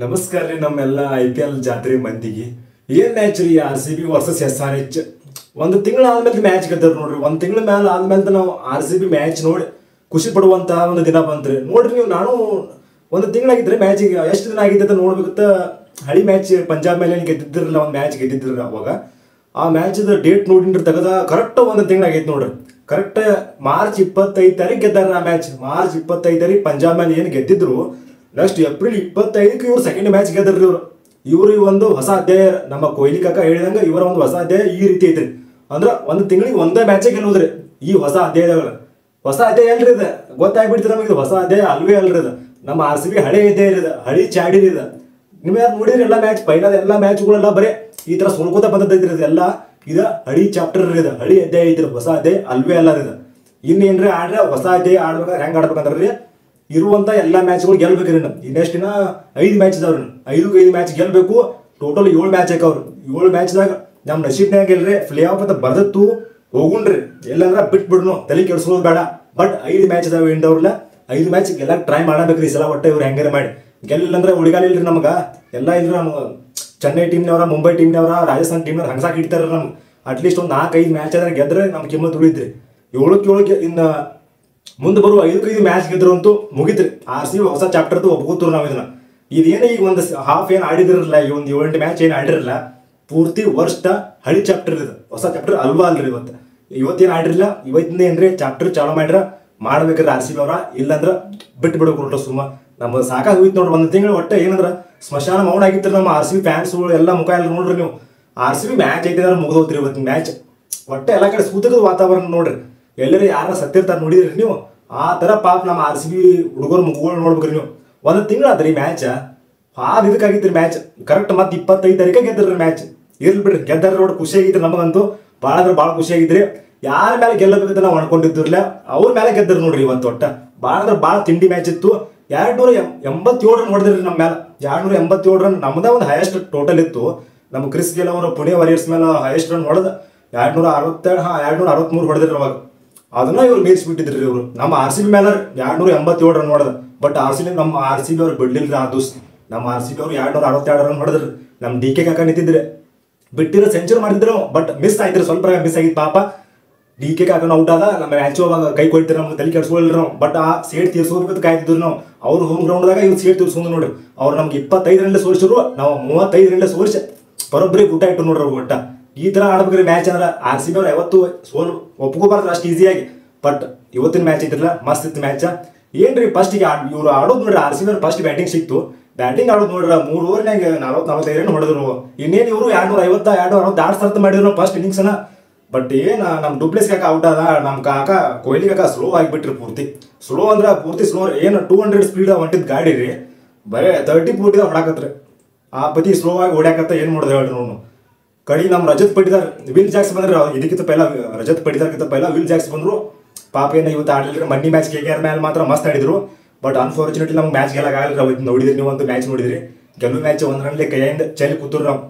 ನಮಸ್ಕಾರ ರೀ ನಮ್ಮೆಲ್ಲ ಐ ಪಿ ಎಲ್ ಜಾತ್ರೆ ಮಂದಿಗೆ. ಏನ್ ಮ್ಯಾಚ್ ರೀ R C B versus S R H ಒಂದು ತಿಂಗಳ ಆದ್ಮೇಲೆ ಮ್ಯಾಚ್ ಗೆದ್ದಾರ ನೋಡ್ರಿ. ಒಂದು ತಿಂಗಳ ಮೇಲೆ ಆದ್ಮೇಲೆ ನಾವು ಆರ್ ಸಿ ಬಿ ಮ್ಯಾಚ್ ನೋಡಿ ಖುಷಿ ಪಡುವಂತ ಒಂದು ದಿನ ಬಂತ್ರಿ. ನೋಡ್ರಿ ನೀವು, ನಾನು ಒಂದು ತಿಂಗಳಾಗಿದ್ರೆ ಮ್ಯಾಚ್ ಎಷ್ಟು ದಿನ ಆಗಿದೆ ಅಂತ ನೋಡ್ಬೇಕಂತ ಹಳಿ ಮ್ಯಾಚ್ ಪಂಜಾಬ್ ಮೇಲೆ ಗೆದ್ದಿದ್ದಿರಲ್ಲ, ಒಂದು ಮ್ಯಾಚ್ ಗೆದ್ದಿದ್ರು ಅವಾಗ. ಆ ಮ್ಯಾಚ್ ಡೇಟ್ ನೋಡಿ ತಗದ ಕರೆಕ್ಟ್ ಒಂದು ತಿಂಗಳಾಗೈತೆ ನೋಡ್ರಿ. ಕರೆಕ್ಟ್ ಮಾರ್ಚ್ ಇಪ್ಪತ್ತೈದು ತಾರೀಕು ಗೆದ್ದಾರ ಆ ಮ್ಯಾಚ್ ಮಾರ್ಚ್ ಇಪ್ಪತ್ತೈದು ತಾರೀಕು ಪಂಜಾಬ್ ಮೇಲೆ ಏನು ಗೆದ್ದಿದ್ರು ನೆಕ್ಸ್ಟ್ ಏಪ್ರಿಲ್ ಇಪ್ಪತ್ತೈದಕ್ಕೆ ಇವರು ಸೆಕೆಂಡ್ ಮ್ಯಾಚ್ ಗೆದ್ರಿ ಇವರು. ಇವರು ಈ ಒಂದು ಹೊಸ ಅಧ್ಯಾಯ, ನಮ್ಮ ಕೊಹ್ಲಿ ಕಾಕ ಹೇಳಿದಂಗ ಇವರ ಒಂದು ಹೊಸ ಅಧ್ಯಾಯ ಈ ರೀತಿ ಐತ್ರಿ. ಅಂದ್ರೆ ಒಂದು ತಿಂಗಳಿಗೆ ಒಂದೇ ಮ್ಯಾಚೇ ಗೆಲ್ಲುವುದ್ರಿ ಈ ಹೊಸ ಅಧ್ಯಾಯದಾಗ ಹೊಸ ಅಧ್ಯಾಯ ಅಲ್ರಿ ಇದು? ಗೊತ್ತಾಗ್ಬಿಡ್ತೀರಿ ನಮಗೆ ಹೊಸ ಅಧ್ಯಾಯ ಅಲ್ವೇ ಅಲ್ರಿ ಇದು. ನಮ್ಮ ಆರ್ ಸಿ ಬಿ ಹಳೆ ಅಧ್ಯಾಯ ಇದೆ, ಹಳಿ ಚಾಡಿರಿ ಇದೆ. ನಿಮ್ಗೆ ಯಾರು ನೋಡಿದ್ರಿ ಎಲ್ಲ ಮ್ಯಾಚ್ ಫೈನಲ್ ಎಲ್ಲ ಮ್ಯಾಚ್ಗಳೆಲ್ಲ ಬರೀ ಈ ತರ ಸುಳ್ಕೋತ ಬಂದದ್ದೈತ್ರಿ ಎಲ್ಲ. ಇದ ಹಳಿ ಚಾಪ್ಟರ್ ಇದೆ, ಹಳಿ ಅಧ್ಯಾಯ ಐತ್ರಿ, ಹೊಸ ಅಧ್ಯಾಯ ಅಲ್ವೇ ಅಲ್ಲ ಇದು. ಇನ್ನೇನ್ರಿ ಆಡ್ರೆ ಹೊಸ ಅಧ್ಯಾಯ ಆಡ್ಬೇಕಾದ್ರೆ ಹೆಂಗ್ ಆಡ್ಬೇಕಂದ್ರಿ ಇರುವಂತ ಎಲ್ಲಾ ಮ್ಯಾಚ್ಗಳು ಗೆಲ್ಬೇಕ್ರಿ ನಾವು ಇನ್ನೆಷ್ಟಿನ ಐದು ಮ್ಯಾಚ್ ಇದಾವ್ರಿ ಐದು ಐದು ಮ್ಯಾಚ್ ಗೆಲ್ಬೇಕು. ಟೋಟಲ್ ಏಳು ಮ್ಯಾಚ್ ಹಾಕವ್ರು ಏಳು ಮ್ಯಾಚ್ದಾಗ ನಮ್ಮ ನಶೀಬ್ನಾಗ ಗೆಲ್ರಿ ಫ್ಲೇ ಆಫ್ ಅಂತ ಬರ್ದತ್ತು ಹೋಗುಣ್ರಿ. ಎಲ್ಲಂದ್ರ ಬಿಟ್ ಬಿಡ್ನು ತಲೆ ಕೆಡ್ಸೋದು ಬೇಡ. ಬಟ್ ಐದು ಮ್ಯಾಚ್ ಇದಾವೆ ಇಂದವ್ರಲ್ಲ ಐದು ಮ್ಯಾಚ್ ಎಲ್ಲ ಟ್ರೈ ಮಾಡಬೇಕ್ರಿ ಈ ಸಲ ಒಟ್ಟೆ ಇವ್ರು ಹೆಂಗಾರ ಮಾಡಿ. ಗೆಲ್ಲಂದ್ರೆ ಉಳಿಗಾಲ ಇಲ್ರಿ ನಮಗ. ಎಲ್ಲ ಇಲ್ರಿ ನಮ್ಗೆ ಚೆನ್ನೈ ಟೀಮ್ನವರ ಮುಂಬೈ ಟೀಮ್ನವರ ರಾಜಸ್ಥಾನ್ ಟೀಮ್ನವ್ರು ಹಂಗಸಾಕ್ ಇಡ್ತಾರ ನಮ್ಗೆ. ಅಟ್ಲೀಸ್ಟ್ ಒಂದು ನಾಲ್ಕು ಐದು ಮ್ಯಾಚ್ ಆದ್ರೆ ಗೆದ್ರೆ ನಮ್ಮ ಕಿಮ್ಮತ್ ಉಳಿದ್ರಿ ಏಳಕ್ಕೆ ಏಳಕ್ಕೆ ಇನ್ನ ಮುಂದೆ ಬರುವ ಐದಕ್ಕೆ ಐದು ಮ್ಯಾಚ್ ಗೆದ್ರು ಅಂತೂ ಮುಗಿತ್ರಿ. ಆರ್ ಸಿ ಹೊಸ ಚಾಪ್ಟರ್ ಒಪ್ಕೋತೀವಿ ನಾವು ಇದನ್ನ. ಇದೇನೇ ಈಗ ಒಂದು ಹಾಫ್ ಏನ್ ಆಡಿದಿರಲ್ಲ, ಈ ಒಂದು ಏಳೆಂಟು ಮ್ಯಾಚ್ ಏನ್ ಆಡಿರಲ್ಲ, ಪೂರ್ತಿ ವರ್ಷ ಹಳಿ ಚಾಪ್ಟರ್ ಇದು. ಹೊಸ ಚಾಪ್ಟರ್ ಅಲ್ವಾ ಅಲ್ರಿ ಇವತ್ತು. ಇವತ್ತೇನು ಆಡಿರಲ್ಲ, ಇವತ್ತಿಂದ ಏನ್ರಿ ಚಾಪ್ಟರ್ ಚಾಲೂ ಮಾಡ್ರ ಮಾಡ್ಬೇಕಾದ್ರೆ ಆರ್ ಸಿ ಬಿ ಅವರ. ಇಲ್ಲಾಂದ್ರೆ ಬಿಟ್ಟು ಹೊರಟ ಸುಮ್ಮ. ನಮ್ಮ ಸಾಕಾಗಿ ಹೋಯ್ತು ನೋಡ್ರಿ ಒಂದು ತಿಂಗಳು ಒಟ್ಟೆ ಏನಂದ್ರೆ, ಸ್ಮಶಾನ ಮೌನ ಆಗಿತ್ತು ನಮ್ಮ ಆರ್ ಸಿ ಬಿ ಫ್ಯಾನ್ಸ್ಗಳು ಎಲ್ಲ ಮುಖ ಎಲ್ಲ ನೋಡ್ರಿ ನೀವು. ಆರ್ ಸಿ ಬಿ ಮ್ಯಾಚ್ ಐತೆ ಅಂದ್ರೆ ಮುಗಿದೋತ್ರಿ ಇವತ್ತಿನ ಮ್ಯಾಚ್ ಒಟ್ಟೆ ಎಲ್ಲ ಕಡೆ ಸೂತಕದ ವಾತಾವರಣ ನೋಡ್ರಿ. ಎಲ್ಲರೂ ಯಾರ ಸತ್ತಿರ್ತಾರೆ ನೋಡಿದ್ರಿ ನೀವು? ಆ ಥರ ಪಾಪ ನಮ್ಮ ಆರ್ ಸಿ ಬಿ ಹುಡುಗರು ಮುಖಗಳು ನೋಡ್ಬೇಕ್ರಿ ನೀವು. ಒಂದು ತಿಂಗಳಾದ್ರಿ ಮ್ಯಾಚ್ ಹಾಲ್ ಇದಕ್ಕಾಗಿತ್ತು ಮ್ಯಾಚ್ ಕರೆಕ್ಟ್ ಮತ್ತೆ ಇಪ್ಪತ್ತೈದು ತಾರೀಕ ಗೆದ್ದ್ರಿ ಮ್ಯಾಚ್ ಇರ್ಲಿ ಬಿಡ್ರಿ, ಗೆದ್ದಾರ ನೋಡಿ ಖುಷಿ ಆಗಿತ್ತು ನಮಗಂತೂ. ಭಾಳ ಅಂದ್ರೆ ಭಾಳ ಖುಷಿ ಆಗಿದ್ರಿ ಯಾರ ಮೇಲೆ ಗೆಲ್ಲಬೇಕಂತ ನಾವು ಅನ್ಕೊಂಡಿದ್ದಿರಲಿಲ್ಲ. ಅವ್ರ ಮೇಲೆ ಗೆದ್ದರು ನೋಡ್ರಿ ಇವತ್ತು ಒಟ್ಟ. ಭಾಳ ಅಂದ್ರೆ ಭಾಳ ತಿಂಡಿ ಮ್ಯಾಚ್ ಇತ್ತು. ಎರಡ್ ನೂರ ಎಂಬತ್ತೇಳು ರನ್ ಹೊಡೆದ್ರಿ ನಮ್ಮ ಮೇಲೆ ಎರಡು ನೂರ ಎಂಬತ್ತೇಳು ರನ್ ನಮ್ದ ಒಂದು ಹೈಯೆಸ್ಟ್ ಟೋಟಲ್ ಇತ್ತು. ನಮ್ಮ ಕ್ರಿಸ್ ಗೆಲ್ ಅವರು ಪುಣೆ ವಾರಿಯರ್ಸ್ ಮೇಲೆ ಹೈಯೆಸ್ಟ್ ರನ್ ಹೊಡೆದ ಎರಡು ನೂರ ಅರವತ್ತೆರಡು ಹಾ ಎರಡು ನೂರ ಅರವತ್ಮೂರು ಹೊಡೆದ್ರಿ ಅವಾಗ. ಅದನ್ನ ಇವ್ರು ಮೇಯಿಸ್ಬಿಟ್ಟಿದ್ರಿ ಇವರು. ನಮ್ಮ ಆರ್ ಸಿ ಬಿ ಮೇಲೆ ಎರಡ್ ನೂರ ಎಂಬತ್ತೇಳು ರನ್ ಹೊಡೆದ ಬಟ್ ಆರ್ ಸಿ ಬಿ ನಮ್ಮ ಆರ್ ಸಿ ಬಿ ಅವ್ರು ಬಿಡ್ಲಿಲ್ಲ ಆ ದೋಸ್ತಿ. ನಮ್ಮ ಆರ್ ಸಿ ಬಿ ಅವ್ರು ಎರಡ್ ನೂರ ಅರವತ್ತೆರಡು ರನ್ ಮಾಡಿದ್ರು. ನಮ್ಮ ಡಿ ಕೆ ಕಾಕ ನಿಂತಿದ್ರೆ. ಬಿಟ್ಟಿರೋ ಸೆಂಚುರಿ ಮಾಡಿದ್ರು ಬಟ್ ಮಿಸ್ ಆಯ್ತು ಸ್ವಲ್ಪ ಮಿಸ್ ಆಗಿತ್ತು ಪಾಪ. ಡಿ ಕೆ ಕಾಕನ ಔಟ್ ಆದ. ನಮ್ಮ ಮ್ಯಾಚು ಅವಾಗ ಕೈ ಕೊಡ್ತೀರ ನಮ್ಗೆ ತಲೆ ಕೆಡ್ಸ್ಕೊಳ್ಳಿ ನಾವು ಬಟ್ ಆ ಸೇಟ್ ತೀರ್ಸೋದಕ್ಕೆ ಕಾಯ್ತಿದ್ರು ನಾವು. ಅವ್ರು ಹೋಮ್ ಗ್ರೌಂಡ್ದಾಗ ಇವ್ರು ಸೇಟ್ ತೀರ್ಸ್ಕೊಂಡು ನೋಡ್ರಿ. ಅವ್ರು ನಮ್ಗೆ ಇಪ್ಪತ್ತೈದರಲ್ಲೇ ಸೋರಿಸಿದ್ರು. ನಾವು ಮೂವತ್ತೈದರಲ್ಲೇ ಸೋರಿಸಿ. ಬರೋಬ್ಬರಿ ಊಟ ಇಟ್ಟು ನೋಡ್ರಿ ಒಟ್ಟ. ಈ ತರ ಆಡ್ಬೇಕ್ರಿ ಮ್ಯಾಚ್ ಅಂದ್ರೆ ಆರ್ ಸಿ ಬಿ ಅವ್ರು ಯಾವತ್ತು ಸೋಲು ಒಪ್ಕೋಬಾರ್ದು ಅಷ್ಟು ಈಸಿಯಾಗಿ ಬಟ್ ಇವತ್ತಿನ ಮ್ಯಾಚ್ ಐತಿರಲ್ಲ ಮಸ್ತ್ ಇತ್ತು ಮ್ಯಾಚ್ ಏನ್ರಿ ಫಸ್ಟ್ ಈಗ ಇವ್ರು ಆಡೋದು ನೋಡ್ರಿ ಆರ್ ಸಿ ಬಿ ಅವ್ರು ಫಸ್ಟ್ ಬ್ಯಾಟಿಂಗ್ ಸಿಕ್ತು. ಬ್ಯಾಟಿಂಗ್ ಆಡೋದು ನೋಡ್ರ, ಮೂರು ಓವರ್ನಾಗ ನಲವತ್ತು ನಲವತ್ತೈದು ರನ್ ಹೊಡೆದ್ರು. ಇನ್ನೇನು ಇವರು ಎರಡು ನೂರ ಐವತ್ತ ಎರಡು ಅರವತ್ತು ಆರು ಸರ್ತ ಮಾಡಿದ್ರು ಫಸ್ಟ್ ಇನ್ನಿಂಗ್ಸ್ನ ಬಟ್ ಏನು ನಮ್ಮ ಡುಪ್ಲೇಸ್ ಕಾಕ ಔಟ್ ಆದ ನಮ್ಮ ಕಾಕ, ಕೊಹ್ಲಿ ಕಾಕ ಸ್ಲೋ ಆಗಿಬಿಟ್ರಿ ಪೂರ್ತಿ. ಸ್ಲೋ ಅಂದ್ರೆ ಪೂರ್ತಿ ಸ್ಲೋ ಏನು ಟೂ ಹಂಡ್ರೆಡ್ ಸ್ಪೀಡ್ ಹೊಂಟಿದ್ ಗಾಡಿ ರೀ. ಬರೇ ತರ್ಟಿ ಫೋರ್ಟಿದ ಹೊಡಾಕತ್ರಿ ಆ ಪತಿ ಸ್ಲೋ ಆಗಿ ಹೊಡ್ಯಾಕತ್ತ ಏನು ಮಾಡಿದ್ರೆ ಹೇಳ್ರಿ ನೋಡು ಕಡಿ ನಮ್ಮ ರಜತ್ ಪಟ್ಟಿದಾರ್, ವಿಲ್ ಜಾಕ್ಸ್ ಬಂದ್ರೆ. ಇದಕ್ಕಿಂತ ಪೈಲ, ರಜತ್ ಪಟ್ಟಿದಾರ್ಕಿಂತ ಪೈಲ ವಿಲ್ ಜಾಕ್ಸ್ ಬಂದ್ರು. ಪಾಪ ಏನ ಇವತ್ತು ಆಡಲಿಲ್ಲ ಮನ್ನಿ ಮ್ಯಾಚ್ ಕೆ ಕೆ ಆರ್ ಮೇಲೆ ಮಾತ್ರ ಮಸ್ತ್ ಆಡಿದ್ರು. ಬಟ್ ಅನ್ಫಾರ್ಚುನೇಟ್ಲಿ ನಮ್ಗೆ ಮ್ಯಾಚ್ ಗೆಲ್ಲಕ್ಕಾಗಲ್ಲ ಅವತ್ತು ನೋಡಿದ್ರಿ ನೀವು ಒಂದು ಮ್ಯಾಚ್ ನೋಡಿದ್ರಿ. ಗೆಲುವು ಮ್ಯಾಚ್ ಒಂದು ರನ್ಲಿ ಕೈಯಿಂದ ಚಲಿ ಕೂತರು ನಾವು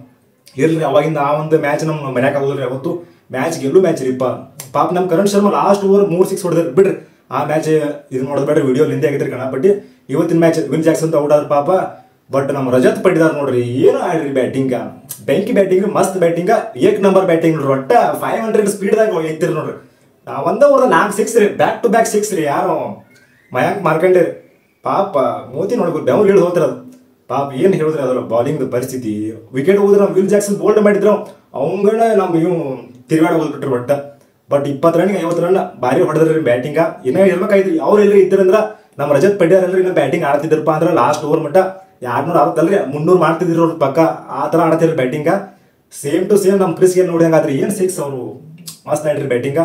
ಇರ್ಲಿ, ಅವಾಗಿಂದ ಆ ಒಂದು ಮ್ಯಾಚ್ ನಮ್ಮ ಮನ್ಯಾಗ ಆಗೋದ್ರಿ ಅವತ್ತು. ಮ್ಯಾಚ್ ಗೆಲ್ಲು ಮ್ಯಾಚ್ ರೀ ಪಾಪ ನಮ್ಮ ಕರಣ್ ಶರ್ಮಾ ಲಾಸ್ಟ್ ಓವರ್ ಮೂರು ಸಿಕ್ಸ್ ಹೊಡೆದ್ರು. ಬಿಡ್ರಿ, ಆ ಮ್ಯಾಚ್ ಇದು ನೋಡೋದು ಬೇಡ ವಿಡಿಯೋ ಲಿಂದೆ ಆಗಿದ್ರಿ ಕಣ. ಬಟ್ ಇವತ್ತಿನ ಮ್ಯಾಚ್ ವಿಲ್ ಅಂತ ಔಟ್ ಆದ್ರೆ ಪಾಪ. ಬಟ್ ನಮ್ಮ ರಜತ್ ಪಟ್ಟಿದಾರ್ ನೋಡ್ರಿ, ಏನು ಆಡ್ರಿ ಬ್ಯಾಟಿಂಗ ಬೆಂಕಿ ಬ್ಯಾಟಿಂಗ್ ಮಸ್ತ್ ಬ್ಯಾಟಿಂಗ ಏಕ್ ನಂಬರ್ ಬ್ಯಾಟಿಂಗ್ ನೋಡ್ರಿ, ಒಟ್ಟ ಫೈವ್ ಹಂಡ್ರೆಡ್ ಸ್ಪೀಡ್ದಾಗ ಐತಿರಿ ನೋಡ್ರಿ. ಒಂದ ಓವರ್ ನಾಲ್ಕು ಸಿಕ್ಸ್ ರೀ ಬ್ಯಾಕ್ ಟು ಬ್ಯಾಕ್ ಸಿಕ್ಸ್ ರೀ, ಯಾರು. ಮಯಾಂಕ್ ಮಾರ್ಕಂಡೆ ರೀ. ಪಾಪ, ಮೋತಿ ನೋಡ್ಬೇಕು ಬೆವ್ರು ಇಳಿದು ಹೋದ್ರ ಅದು. ಪಾಪ, ಏನು ಹೇಳಿದ್ರೆ ಅದರ ಬೌಲಿಂಗ್ ಪರಿಸ್ಥಿತಿ. ವಿಕೆಟ್ ಹೋದ್ರೆ ನಾವು ವಿಲ್ ಜಾಕ್ಸನ್ ಬೋಲ್ಡ್ ಮಾಡಿದ್ರು ಅವಂಗಣ ನಮ್ಮ ಇವ್ ತಿರುಗಾಡ ಹೋಗ್ಬಿಟ್ರಿ ಒಟ್ಟ. ಬಟ್ ಇಪ್ಪತ್ತು ರನ್ಗೆ ಐವತ್ತು ರನ್ ಭಾರಿ ಹೊಡೆದ್ರಿ ಬ್ಯಾಟಿಂಗ ಇನ್ನೂ ಹೇಳ್ಬೇಕಾಯ್ತು ಅವ್ರು ಎಲ್ಲರೂ ಇದ್ರಂದ್ರ ನಮ್ಮ ರಜತ್ ಪಡ್ಯಾರ್ ಎಲ್ಲರೂ ಇನ್ನ ಬ್ಯಾಟಿಂಗ್ ಆಡ್ತಿದ್ರಪ್ಪ ಅಂದ್ರೆ ಲಾಸ್ಟ್ ಓವರ್ ಮಟ್ಟ ಎರಡ್ನೂರ ಅರವತ್ತಲ್ರಿ ಮುನ್ನೂರು ಮಾಡ್ತಿದ್ರು ಅವ್ರ ಪಕ್ಕ. ಆ ಥರ ಆಡ್ತಿದ್ರು ಬ್ಯಾಟಿಂಗ ಸೇಮ್ ಟು ಸೇಮ್ ನಮ್ಮ ಕ್ರಿಸ್ಗೆ ನೋಡಿದಂಗಾದ್ರಿ ಏನು ಸಿಕ್ಸ್ ಅವರು ಮಸ್ತ್ ಆಡ್ರಿ ಬ್ಯಾಟಿಂಗ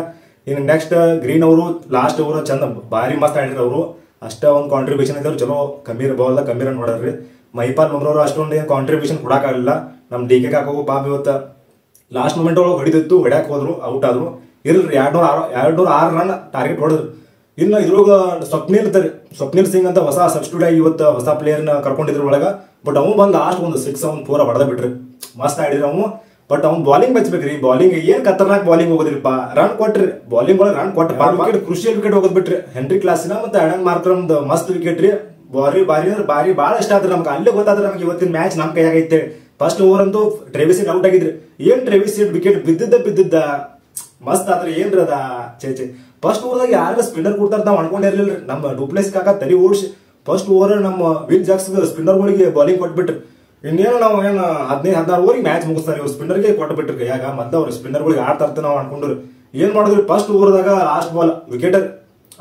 ಇನ್ನು ನೆಕ್ಸ್ಟ್ ಗ್ರೀನ್ ಅವರು ಲಾಸ್ಟ್ ಓವರ್ ಚಂದ ಭಾರಿ ಮಸ್ತ್ ಆಡ್ರಿ ಅವರು. ಅಷ್ಟೇ ಒಂದು ಕಾಂಟ್ರಿಬ್ಯೂಷನ್ ಇದ್ದವ್ರು ಚಲೋ. ಕಮ್ಮಿ ಬಾಲ್ ಕಮ್ಮಿ ರನ್ ರೀ ಮೈಪಾಲ್ ಮಂಗ್ರವ್ರು ಅಷ್ಟೊಂದು ಏನು ಕಾಂಟ್ರಿಬ್ಯೂಷನ್ ಕೊಡೋಕ್ಕಾಗಲಿಲ್ಲ ನಮ್ಮ ಡಿ ಕೆ ಕಾಕೋಗು ಪಾಪ ಇವತ್ತು. ಲಾಸ್ಟ್ ಮೂಮೆಂಟ್ ಒಳಗೆ ಹೊಡಿದಿತ್ತು, ಹೊಡ್ಯಾಕೆ ಹೋದ್ರು ಔಟ್ ಆದ್ರು. ಇಲ್ರಿ ಎರಡು ನೂರ ಆರು ಎರಡು ನೂರ ಆರು ರನ್ ಟಾರ್ಗೆಟ್ ಹೊಡೆದ್ರು. ಇನ್ನು ಇದ್ರೊಳಗ ಸ್ವಪ್ನಿಲ್ ಇರ್ತಾರೆ ಸ್ವಪ್ನಿಲ್ ಸಿಂಗ್ ಅಂತ ಹೊಸ ಸಬ್ಸ್ಟಿಟ್ಯೂಟ್ ಆಗಿ ಇವತ್ತು ಹೊಸ ಪ್ಲೇಯರ್ನ ಕರ್ಕೊಂಡಿದ್ರು ಒಳಗ. ಬಟ್ ಅವ್ನು ಬಂದು ಲಾಸ್ಟ್ ಒಂದು ಸಿಕ್ಸ್ ಅವ್ನು ಪೂರ ಹೊಡೆದ ಬಿಟ್ರಿ. ಮಸ್ತ್ ಆಡಿದ್ರು ಅವನು ಬಟ್ ಅವ್ನು ಬಾಲಿಂಗ್ ರೀ ಬಾಲಿಂಗ್ ಏನ್ ಖತರ್ನಾಕ್ ಬಾಲಿಂಗ್ ಹೋಗೋದ್ರಿಪ್ಪ ರನ್ ಕೊಟ್ರಿ. ಬಾಲಿಂಗ್ ಒಳಗೆ ರನ್ ಕೊಟ್ಟ ವಿಕೆಟ್ ಕೃಷಿಯಲ್ ವಿಕೆಟ್ ಹೋಗೋದ್ ಬಿಟ್ರಿ. ಹೆನ್ರಿ ಕ್ಲಾಸಿನ ಮತ್ತೆ ಅಡನ್ ಮಾರ್ಕ್ರಮ್ದು ಮಸ್ತ್ ವಿಕೆಟ್ ರೀ. ಬಾರಿ ಬಾರಿ ಅಂದ್ರೆ ಬಾರಿ ಭಾಳ ಇಷ್ಟ ಆದ್ರೆ ನಮ್ಗೆ. ಅಲ್ಲೇ ಗೊತ್ತಾದ್ರೆ ನಮ್ಗೆ ಇವತ್ತಿನ ಮ್ಯಾಚ್ ನಮ್ಮ ಕೈಯಾಗ ಐತೆ. ಫಸ್ಟ್ ಓವರ್ ಅಂತೂ ಟ್ರೆವಿಸ್ ಔಟ್ ಆಗಿದ್ರಿ. ಏನ್ ಟ್ರೆವಿಸ್ ವಿಕೆಟ್ ಬಿದ್ದಿದ್ದ ಬಿದ್ದಿದ್ದ? ಮಸ್ತ್ ಆದ್ರೆ ಏನ್ರಿ ಅದ? ಚೇ ಚೇ ಫಸ್ಟ್ ಓವರ್ದಾಗ ಯಾರು ಸ್ಪಿನ್ನರ್ ಕೊಡ್ತಾರ ನಾವು ಅನ್ಕೊಂಡಿರ್ಲಿಲ್ಲ ನಮ್ಮ ಡೂಪ್ಲೆಸ್ ಕಾಕ ತಲೆ ಓಡಿಸಿ. ಫಸ್ಟ್ ಓವರ್ ನಮ್ಮ ವಿಲ್ ಜಾಕ್ಸ್ ಸ್ಪಿನ್ನರ್ಗಳಿಗೆ ಬಾಲಿಂಗ್ ಕೊಟ್ಬಿಟ್ರು. ಇನ್ನೇನು ನಾವು ಏನು ಹದಿನೈದು, ಹದಿನಾರು ಓವರಿಗೆ ಮ್ಯಾಚ್ ಮುಗಿಸ್ತಾರೆ. ಇವ್ರು ಸ್ಪಿನ್ನರ್ಗೆ ಕೊಟ್ಬಿಟ್ರಿ. ಯಾಕ? ಮತ್ತೆ ಅವ್ರು ಸ್ಪಿನ್ನರ್ಗಳಿಗೆ ಆಡ್ತಾ ಇರ್ತಾರೆ ನಾವು ಅನ್ಕೊಂಡ್ರು ಏನ್ ಮಾಡಿದ್ರಿ? ಫಸ್ಟ್ ಓವರ್ದಾಗ ಲಾಸ್ಟ್ ಬಾಲ್ ವಿಕೆಟರ್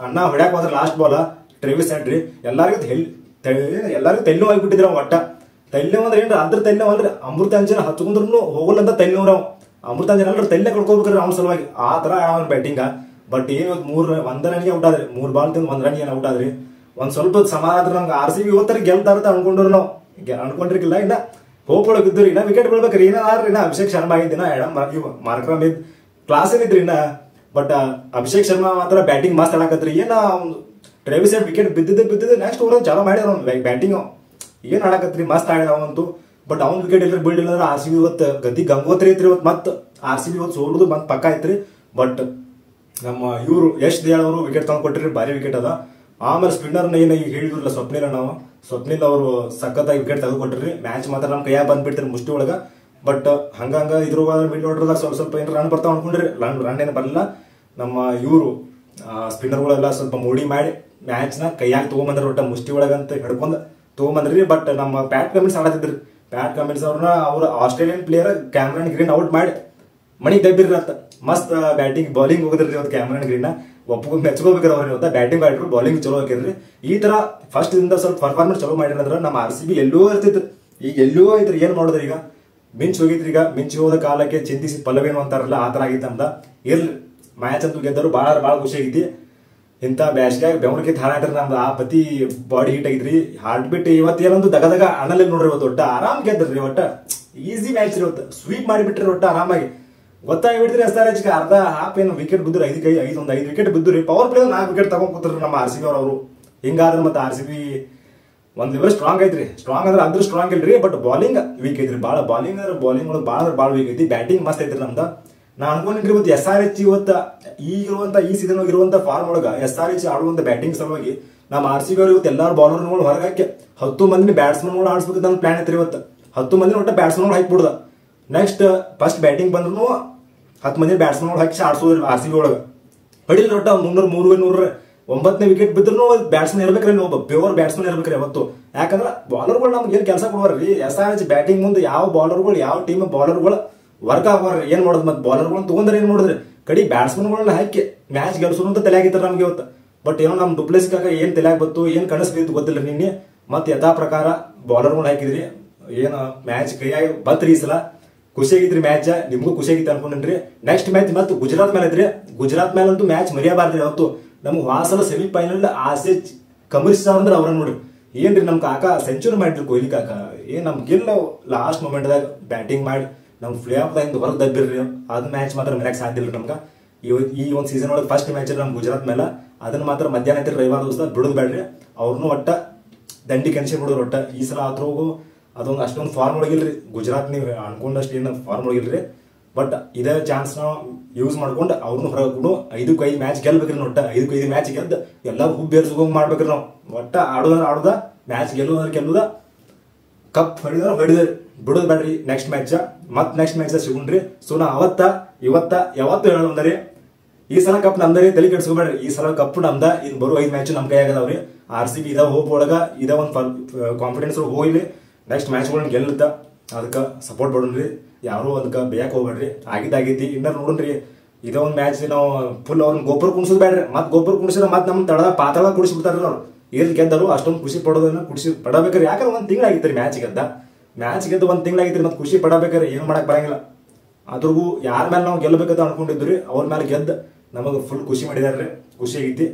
ಅಣ್ಣ ಹೊಡ್ಯಾಕ್ ಹೋದ್ರೆ ಲಾಸ್ಟ್ ಬಾಲ್ ಟ್ರೇವಿಸ್ ಆಂಡ್ರಿ ಎಲ್ಲರಿಗೂ ತೆಲ್ ಎಲ್ಲಾರಿಗೂ ತೆಲ್ಲು ಆಗಿಬಿಟ್ಟಿದ್ರು ಅವ್ ಒಟ್ಟ. ತೈಲ್ಯ ಅಂದ್ರೆ ಏನ್ರ? ಅದ್ರ ತೈಲ್ಯ ಅಂದ್ರೆ ಅಮೃತಾಂಜನ ಹಚ್ಕೊಂಡ್ರು ಹೋಗಲ್ಲ ಅಂತ ತೈಲ್ನವ್ರ ಅಮೃತ ಅಮೃತಾಂಜನ ಅಂದ್ರೆ ತೈಲ್ಯ ಕಳ್ಕೊಬೇಕ್ರಿ ಅವ್ನ ಸಲುವಾಗಿ. ಆ ತರ ಅವ್ನ ಬ್ಯಾಟಿಂಗ ಬಟ್ ಏನು ಮೂರ್ ಒಂದ ರನ್ಗೆ ಔಟ್ ಆದ್ರೆ, ಮೂರ್ ಬಾಲ್ ತಿಂದು ಒಂದ್ ರನ್ಗೆ ಔಟ್ ಆದ್ರಿ? ಒಂದ್ ಸ್ವಲ್ಪ ಹೊತ್ತು ಆದ್ರೆ ನಂಗೆ ಆರ್ ಸಿ ಬಿ ಹೋಗ್ತಾರೆ ಗೆಲ್ತಾರ ಅಂತ ಅನ್ಕೊಂಡ್ರು ನಾವು. ಅನ್ಕೊಂಡಿರ್ಕಿಲ್ಲ ಇನ್ನ ಹೋಪ್ ಒಳಗೆ ಇದ್ರಿ ಇನ್ನ ವಿಕೆಟ್ ಬೀಳ್ಬೇಕ್ರಿ ಏನ ಆದ್ರಿ ಇನ್ನ ಅಭಿಷೇಕ್ ಶರ್ಮಾ ಆಗಿದ್ದಿನ ಇವ್ ಮಾರ್ಕ್ರಮ್ ಇದ್ ಕ್ಲಾಸ್ ಏನಿದ್ರಿ ಇನ್ನ. ಬಟ್ ಅಭಿಷೇಕ್ ಶರ್ಮಾ ಮಾತ್ರ ಬ್ಯಾಟಿಂಗ್ ಮಸ್ತ್ ಆಡಕತ್ರಿ ಏನ ಟ್ರೇವಿಸ್ ವಿಕೆಟ್ ಬಿದ್ದಿದ್ದೆ ಬಿದ್ದಿದ್ದೆ ನೆಕ್ಸ್ಟ್ ಓವರ್ ಚಾಲೂ ಮಾಡ್ಯಾರ ಅವ್ನು. ಬ್ಯಾಟಿಂಗ್ ಏನ್ ಆಡಕತ್ರಿ ಮಸ್ತ್ ಆಡಿದ ಬಟ್ ಅವ್ನ ವಿಕೆಟ್ ಇಲ್ಲ ಬೀಳಿಲ್ಲ ಅಂದ್ರೆ ಆರ್ ಸಿ ಬಿ ಇವತ್ತು ಗದ್ದಿ ಗಂಗೋತ್ರಿ ಐತ್ರಿ ಇವತ್ತು ಮತ್ತೆ. ಆರ್ ಸಿ ಬಿ ಇವತ್ತು ಸೋಲುದು ಮತ್ತೆ ಪಕ್ಕ ಐತ್ರಿ. ಬಟ್ ನಮ್ಮ ಇವರು, ಯಶ್ ದಯಾಳ್ ಅವರು ವಿಕೆಟ್ ತಂದ್ಕೊಟ್ಟಿರಿ ಕೊಟ್ಟಿರಿ ಭಾರಿ ವಿಕೆಟ್ ಅದ. ಆಮೇಲೆ ಸ್ಪಿನ್ನರ್ ಏನಾಗಿ ಹೇಳಿದ್ರಲ್ಲ ಸ್ವಪ್ನಿಲ್ಲ ನಾವು ಸ್ವಪ್ನಿಲ್ ಅವರು ಸಖತ್ತಾಗಿ ವಿಕೆಟ್ ತೆಗೆದುಕೊಟ್ಟಿರಿ ಮ್ಯಾಚ್ ಮಾತ್ರ ನಮ್ಮ ಕೈಯಾಗ ಬಂದ್ಬಿಟ್ರಿ ಮುಷ್ಟಿ ಒಳಗ. ಬಟ್ ಹಂಗಂಗ ಇದ್ರ ಮಿಡ್ ಆರ್ಡರ್ದಾಗ ಸ್ವಲ್ಪ ಸ್ವಲ್ಪ ಏನು ರನ್ ಬರ್ತಾವ ಅನ್ಕೊಂಡ್ರಿ. ರನ್ ರನ್ ಏನು ಬರಲಿಲ್ಲ. ನಮ್ಮ ಇವರು ಸ್ಪಿನ್ನರ್ಗಳೆಲ್ಲ ಸ್ವಲ್ಪ ಮೂಡಿ ಮಾಡಿ ಮ್ಯಾಚ್ನ ಕೈಯಾಗ ತಗೊಂಬಂದ್ರ ಒಟ್ಟ ಮುಷ್ಟಿ ಒಳಗಂತ ಹಿಡ್ಕೊಂಡ್ ತಗೊಂಬಂದ್ರಿ. ಬಟ್ ನಮ್ಮ ಪ್ಯಾಟ್ ಕಮಿನ್ಸ್ ಆಡತಿದ್ರಿ ಪ್ಯಾಟ್ ಕಮಿನ್ಸ್ ಅವ್ರನ್ನ ಅವ್ರ Australian player Cameron Green out ಮಾಡಿ ಮಣಿ ದಬ್ಬಿರ್ರಿ ಅಂತ. ಮಸ್ತ್ ಬ್ಯಾಟಿಂಗ್ ಬೌಲಿಂಗ್ ಹೋಗಿದ್ರಿ ಇವತ್ತು ಕ್ಯಾಮರನ್ ಗ್ರೀನ್ ಒಪ್ಪಿಗೆ ಮೆಚ್ಕೋಬೇಕ್ರಿ ಅವ್ರು ಇವತ್ತು. ಬ್ಯಾಟಿಂಗ್ ಬ್ಯಾಟ್ರು ಬೌಲಿಂಗ್ ಚಲೋ ಹಾಕಿರ್ರಿ ಈ ತರ ಫಸ್ಟ್ ಇಂದ ಸ್ವಲ್ಪ ಪರ್ಫಾರ್ಮೆನ್ಸ್ ಚಲೋ ಮಾಡಿರಂದ್ರೆ ನಮ್ಮ ಆರ್ ಸಿ ಬಿ ಎಲ್ಲೋ ಇರ್ತಿತ್ತು. ಈಗ ಎಲ್ಲೋ ಐತ್ರಿ, ಏನ್ ಮಾಡಿದ್ರಿ ಈಗ? ಮಿಂಚ್ ಹೋಗಿದ್ರಿ ಈಗ. ಮಿಂಚ್ ಹೋದ ಕಾಲಕ್ಕೆ ಚಿಂತಿಸಿ ಪಲ್ಲವೇನು ಅಂತಾರಲ್ಲ, ಆ ತರ ಆಗಿತ್ತು ಅಂತ ಇರ್ಲಿ ಮ್ಯಾಚ್ ಅಂತೂ ಗೆದ್ದರು ಭಾಳ ಭಾಳ ಖುಷಿ ಆಗೈತಿ. ಇಂಥ ಬ್ಯಾಸ್ಗ್ಯಾಗ ಬೆವರಿಗೆ ಹಾಳಾಡ್ರಿ ನಮ್ದು ಆ ಪತಿ ಬಾಡಿ ಹೀಟ್ ಆಗಿದ್ರಿ. ಹಾರ್ಟ್ ಬಿಟ್ ಇವತ್ತು ಏನೊಂದು ದಗದಗ ದಗ ಅಣ್ಣಲ್ಲಿ ನೋಡ್ರಿ ಇವತ್ತು. ಒಟ್ಟ ಆರಾಮ್ ಗೆದ್ರಿ ಒಟ್ಟ. ಈಸಿ ಮ್ಯಾಚ್ ರೀ ಇವತ್ತು. ಸ್ವೀಪ್ ಮಾಡಿಬಿಟ್ರಿ ಒಟ್ಟ ಆರಾಮಾಗಿ. ಗೊತ್ತಾಗಿ ಬಿಡ್ರಿ ಎಸ್ ಆರ್ ಎಚ್ ಅರ್ಧ ಹಾಫ್ ಏನು ವಿಕೆಟ್ ಬಿದ್ದರು ಐದು ಕೈ, ಐದು, ಒಂದು ಐದು ವಿಕೆಟ್ ಬಿದ್ದು ರೀ ಪವರ್ ಪ್ಲೇ ನಾಲ್ಕು ವಿಕೆಟ್ ತಗೊಂಡ್ ಕೂತ್ರಿ ನಮ್ಮ ಆರ್ ಸಿ ಬಿ ಅವರು ಹಿಂಗಾದ್ರೆ ಮತ್ತೆ ಆರ್ ಸಿ ಬಿ ಒಂದು ಲೆವೆಲ್ ಸ್ಟ್ರಾಂಗ್ ಐತ್ರಿ. ಸ್ಟ್ರಾಂಗ್ ಅಂದ್ರೆ ಅದ್ರ ಸ್ಟ್ರಾಂಗ್ ಇಲ್ರಿ ಬಟ್ ಬಾಲಿಂಗ್ ವೀಕ್ ಐತ್ರಿ. ಭಾಳ ಬಾಲಿಂಗ್ ಅಂದ್ರೆ ಬಾಲಿಂಗ್ ಒಳಗೆ ಭಾಳ ಅಂದ್ರೆ ಭಾಳ ವೀಕ್ ಐತಿ. ಬ್ಯಾಟಿಂಗ್ ಮಸ್ತ್ ಐತ್ರಿ ನಮ್ದು. ನಾ ಅನ್ಕೊಂಡಿನ್ರಿ ಇವತ್ತು ಎಸ್ ಆರ್ ಎಚ್ ಇವತ್ತು ಈಗಿರುವಂಥ ಈ ಸೀಸನ್ ಇರುವಂಥ ಫಾರ್ಮ್ ಒಳಗೆ ಎಸ್ ಆರ್ ಎಚ್ ಆಡುವಂತ ಬ್ಯಾಟಿಂಗ್ ಸಲುವಾಗಿ ನಮ್ಮ ಆರ್ ಸಿ ಬಿ ಅವ್ರು ಇವತ್ತು ಎಲ್ಲಾರು ಬಾಲರ್ಗಳು ಹೊರಗಾಕಿ ಹತ್ತು ಮಂದಿ ಬ್ಯಾಟ್ಸ್ಮನ್ಗಳು ಆಡಿಸ್ಬೇಕು ನನ್ನ ಪ್ಲಾನ್ ಐತ್ರಿ ಇವತ್ತು. ಹತ್ತು ಮಂದಿ ಒಟ್ಟು ಬ್ಯಾಟ್ಸ್ಮನ್ಗಳು ಹಾಕ್ಬಿಡ್ದ. ನೆಕ್ಸ್ಟ್ ಫಸ್ಟ್ ಬ್ಯಾಟಿಂಗ್ ಬಂದ್ರು ಹತ್ತು ಮಂದಿ ಬ್ಯಾಟ್ಸ್ಮನ್ಗಳು ಹಾಕಿ ಆಡ್ಸೋದ್ರಿ ಆರ್ ಸಿ ಬಿ ಒಳಗೆ. ಹೊಡಿಲ್ ದೊಡ್ಡ ಮುನ್ನೂರ ಮೂರು ನೂರ ಒಂಬತ್ತನೇ ವಿಕೆಟ್ ಬಿದ್ರು ಬ್ಯಾಟ್ಸ್ಮನ್ ಇರ್ಬೇಕ್ರಿ ಒಬ್ಬ ಪ್ಯೂರ್ ಬ್ಯಾಟ್ಸ್ಮನ್ ಇರ್ಬೇಕ್ರಿ ಅವತ್ತು. ಯಾಕಂದ್ರೆ ಬಾಲರ್ಗಳು ನಮ್ಗೆ ಏನು ಕೆಲಸ ಕೊಡುವಾರ್ರಿ? ಎಸ್ ಆರ್ ಎಚ್ ಬ್ಯಾಟಿಂಗ್ ಮುಂದೆ ಯಾವ ಬಾಲರ್ಗಳು ಯಾವ ಟೀಮ್ ಬಾಲರ್ಗಳು ವರ್ಕ್ ಆಗೋರ್ರಿ ಏನು ಮಾಡೋದು? ಮತ್ತೆ ಬಾಲರ್ಗಳನ್ನ ತಗೊಂಡ್ರೆ ಏನು ಮಾಡಿದ್ರಿ? ಕಡಿ ಬ್ಯಾಟ್ಸ್ಮನ್ಗಳನ್ನ ಹಾಕಿ ಮ್ಯಾಚ್ ಗೆಲ್ಸೋನು ಅಂತ ತಲೆಯಾಗಿತ್ತಾರೆ ನಮ್ಗೆ ಇವತ್ತು. ಬಟ್ ಏನೋ ನಮ್ಮ ಡುಪ್ಲೆಸ್ ಏನು ತಲೆಯಾಗ ಬತ್ತು, ಏನು ಕನಸು ಗೊತ್ತಿಲ್ಲ ನಿನ್ನೆ. ಮತ್ತೆ ಯಥಾ ಪ್ರಕಾರ ಬಾಲರ್ಗಳು ಹಾಕಿದ್ರಿ. ಏನು ಮ್ಯಾಚ್ ಕೈಯಾಗಿ ಬತ್ರಿ ಈ ಸಲ. ಖುಷಿ ಆಗಿದ್ರಿ ಮ್ಯಾಚ್ ನಿಮ್ಗೂ ಖುಷಿ ಆಗಿತ್ತು ಅನ್ಕೊಂಡ್ರಿ ನೆಕ್ಸ್ಟ್ ಮ್ಯಾಚ್ ಮತ್ತೆ ಗುಜರಾತ್ ಮೇಲೆ ಐತ್ರಿ ಗುಜರಾತ್ ಮೇಲೆ ಅಂತೂ ಮ್ಯಾಚ್ ಮರೆಯಬಾರ್ದ್ರಿ ಅವತ್ತು ನಮ್ಗೆ ವಾಸಲ ಸೆಮಿಫೈನಲ್ ಆಸೆ ಕಮರಿಸ್ತಾವ ಅಂದ್ರೆ ಅವ್ರ ನೋಡ್ರಿ. ಏನ್ರಿ ನಮ್ ಕಾಕ ಸೆಂಚುರಿ ಮಾಡಿದ್ರಿ ಕೊಹ್ಲಿ ಕಾಕ. ಏನ್ ನಮ್ ಗೆಲ್ಲ ಲಾಸ್ಟ್ ಮೂಮೆಂಟ್ದಾಗ ಬ್ಯಾಟಿಂಗ್ ಮಾಡಿ, ನಮ್ ಫ್ಲೇ ಆಫ್ ಲೈನ್ ಹೊರಗೆ ದಬ್ಬಿರ್ರಿ. ಅದ್ ಮ್ಯಾಚ್ ಮಾತ್ರ ಮರ್ಯಾಕ್ ಸಾಧ್ಯ ಇಲ್ಲ ನಮ್ಗೆ. ಈ ಒಂದು ಸೀಸನ್ ಒಳಗೆ ಫಸ್ಟ್ ಮ್ಯಾಚ್ ನಮ್ ಗುಜರಾತ್ ಮೇಲೆ, ಅದನ್ನ ಮಾತ್ರ ಮಧ್ಯಾಹ್ನ ಐತ್ರಿ ರವಿವಾರ ದಿವಸ ಬಿಡೋದು ಬೇಡ್ರಿ. ಅವ್ರನ್ನೂ ಒಟ್ಟ ದಂಡಿ ಕೆನ್ಸಿ ಬಿಡೋರು ಒಟ್ಟ. ಈ ಸಲ ಅದ್ರೋಗು ಅದೊಂದು ಅಷ್ಟೊಂದು ಫಾರ್ಮ್ ಒಳಗಿಲ್ರಿ. ಗುಜರಾತ್ ನೀವು ಅನ್ಕೊಂಡಷ್ಟು ಏನು ಫಾರ್ಮ್ ಒಳಗಿಲ್ರಿ. ಬಟ್ ಇದೇ ಚಾನ್ಸ್ ನಾವು ಯೂಸ್ ಮಾಡ್ಕೊಂಡು ಅವ್ರನ್ನ ಹೊರಗೆ ಐದಕ್ಕೆ ಐದು ಮ್ಯಾಚ್ ಗೆಲ್ಬೇಕ್ರಿ ಒಟ್ಟ ಐದಕ್ಕೆ ಐದು ಮ್ಯಾಚ್ ಗೆದ್ದು ಎಲ್ಲ ಹುಬ್ಬೇರ್ಸ್ಕೊಂಡ್ ಮಾಡ್ಬೇಕ್ರಿ ನಾವು. ಒಟ್ಟ ಆಡೋದ್ರ ಆಡೋದ ಮ್ಯಾಚ್ ಗೆಲ್ಲೋದ್ರ ಗೆಲ್ಲುದ. ಕಪ್ ಹೊಡಿದ್ರ ಹೊಡಿದ್ರಿ. ಬಿಡೋದು ಬೇಡ್ರಿ ನೆಕ್ಸ್ಟ್ ಮ್ಯಾಚ್ ಮತ್ ನೆಕ್ಸ್ಟ್ ಮ್ಯಾಚ್ ಸಿಗುಣ್ರಿ. ಸೊ ನಾ ಅವತ್ತ, ಇವತ್ತ, ಯಾವತ್ತು ಹೇಳೋದ್ರಿ ಈ ಸಲ ಕಪ್ ನಮ್ದರಿ. ತಲೆ ಕೆಡ್ಸ್ಕೊಬೇಡ್ರಿ ಈ ಸಲ ಕಪ್ ನಮ್ದ. ಇನ್ ಬರೋ ಐದು ಮ್ಯಾಚ್ ನಮ್ ಕೈಯಾಗದವ್ರಿ ಆರ್ ಸಿ ಬಿ ಇದ ಹೋಪ್ ಒಳಗ. ಇದ ಒಂದ್ ಕಾನ್ಫಿಡೆನ್ಸ್ ಹೋಗ್ಲಿ. ನೆಕ್ಸ್ಟ್ ಮ್ಯಾಚ್ಗಳನ್ನ ಗೆಲ್ಲುತ್ತ. ಅದಕ್ಕೆ ಸಪೋರ್ಟ್ ಮಾಡೋಣ್ರಿ ಯಾರು ಅದಕ್ಕೆ ಬೇಯಕ್ಕೆ ಹೋಗ್ಬೇಡ್ರಿ. ಆಗಿದ್ದಾಗೈತಿ ಇನ್ನ ನೋಡೋಣ್ರಿ ಇದೇ ಒಂದು ಮ್ಯಾಚ್ ನಾವು ಫುಲ್ ಅವ್ರನ್ನ ಗೊಬ್ಬರ ಕುಣಿಸೋದು ಬೇಡ್ರಿ ಮತ್ತೆ ಗೊಬ್ಬರ ಕುಣಿಸಿದ್ರೆ ಮತ್ತೆ ನಮ್ಮ ತಳದ ಕುಡಿಸಿ ಬಿಡ್ತಾರ ಅವ್ರು. ಏನು ಗೆದ್ದರು ಅಷ್ಟೊಂದು ಖುಷಿ ಪಡೋದನ್ನ ಖುಷಿ ಪಡಬೇಕ್ರಿ. ಯಾಕಂದ್ರೆ ಒಂದು ತಿಂಗಳಾಗಿತ್ತು ಮ್ಯಾಚ್ ಗೆದ್ದ. ಮ್ಯಾಚ್ ಗೆದ್ದು ಒಂದು ತಿಂಗಳಾಗಿತ್ತು ಮತ್ತೆ ಖುಷಿ ಪಡಬೇಕಾರೆ. ಏನು ಮಾಡಕ್ಕೆ ಬರಂಗಿಲ್ಲ. ಅದ್ರಿಗೂ ಯಾರ ಮೇಲೆ ನಾವು ಗೆಲ್ಲಬೇಕಂತ ಅನ್ಕೊಂಡಿದ್ರಿ ಅವ್ರ ಮೇಲೆ ಗೆದ್ದ ನಮಗೆ ಫುಲ್ ಖುಷಿ ಮಾಡಿದಾರ್ರಿ. ಖುಷಿ ಆಗೈತಿ.